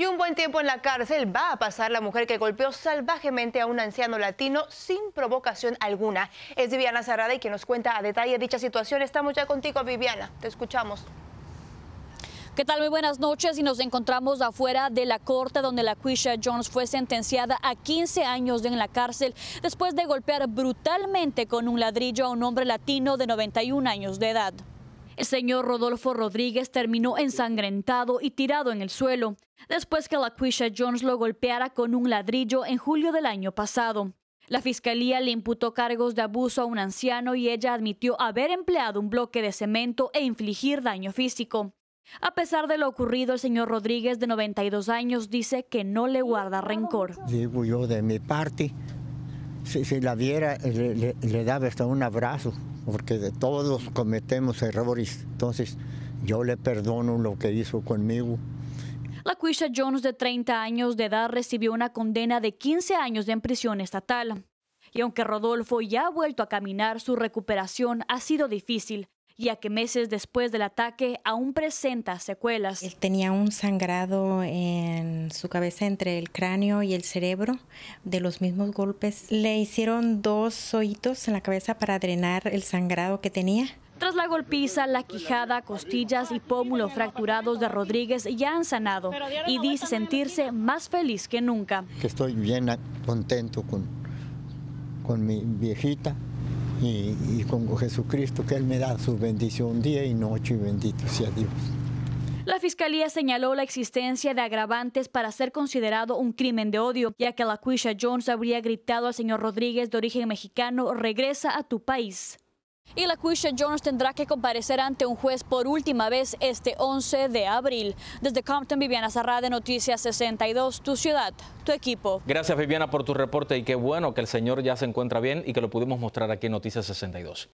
Y un buen tiempo en la cárcel va a pasar la mujer que golpeó salvajemente a un anciano latino sin provocación alguna. Es Viviana Zarada y quien nos cuenta a detalle dicha situación. Estamos ya contigo, Viviana. Te escuchamos. ¿Qué tal? Muy buenas noches y nos encontramos afuera de la corte donde la Quisha Jones fue sentenciada a 15 años en la cárcel después de golpear brutalmente con un ladrillo a un hombre latino de 91 años de edad. El señor Rodolfo Rodríguez terminó ensangrentado y tirado en el suelo, después que la Quisha Jones lo golpeara con un ladrillo en julio del año pasado. La fiscalía le imputó cargos de abuso a un anciano y ella admitió haber empleado un bloque de cemento e infligir daño físico. A pesar de lo ocurrido, el señor Rodríguez, de 92 años, dice que no le guarda rencor. Digo yo de mi parte, si, la viera, le daba hasta un abrazo porque todos cometemos errores. Entonces, yo le perdono lo que hizo conmigo. La Quisha Jones, de 30 años de edad, recibió una condena de 15 años de prisión estatal. Y aunque Rodolfo ya ha vuelto a caminar, su recuperación ha sido difícil, ya que meses después del ataque aún presenta secuelas. Él tenía un sangrado en su cabeza entre el cráneo y el cerebro de los mismos golpes. Le hicieron dos hoyitos en la cabeza para drenar el sangrado que tenía. Tras la golpiza, la quijada, costillas y pómulo fracturados de Rodríguez ya han sanado y dice sentirse más feliz que nunca. estoy bien contento con, con mi viejita y, con Jesucristo que Él me da su bendición día y noche y bendito sea Dios. La fiscalía señaló la existencia de agravantes para ser considerado un crimen de odio, ya que la Quisha Jones habría gritado al señor Rodríguez de origen mexicano, regresa a tu país. Y la Quisha Jones tendrá que comparecer ante un juez por última vez este 11 de abril. Desde Compton, Viviana Zarra de Noticias 62, tu ciudad, tu equipo. Gracias Viviana por tu reporte y qué bueno que el señor ya se encuentra bien y que lo pudimos mostrar aquí en Noticias 62.